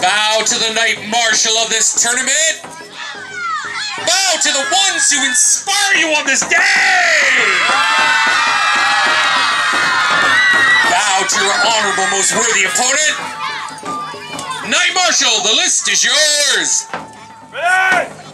the Knight Marshal of this tournament. Bow to the ones who inspire you on this day. Bow to your honorable, most worthy opponent. Knight Marshal, the list is yours. Ready?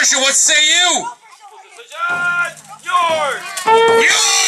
What say you? Yours. Yours!